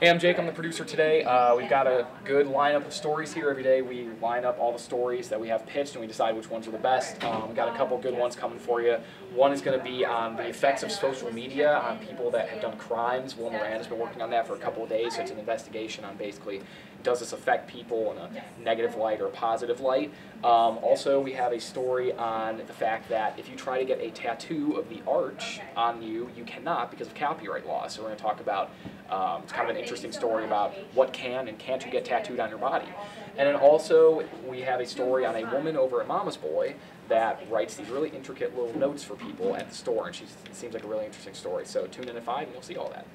Hey, I'm Jake. I'm the producer today. Uh, we've got a good lineup of stories here every day. We line up all the stories that we have pitched and we decide which ones are the best. Um, we've got a couple good ones coming for you. One is going to be on the effects of social media on people that have done crimes. Will Moran has been working on that for a couple of days, so it's an investigation on basically does this affect people in a negative light or a positive light. Um, also, we have a story on the fact that if you try to get a tattoo of the arch on you, you cannot because of copyright law. So we're going to talk about um, it's kind of an interesting story about what can and can't you get tattooed on your body. And then also, we have a story on a woman over at Mama's Boy that writes these really intricate little notes for people at the store, and she seems like a really interesting story. So tune in at 5 and you'll see all that.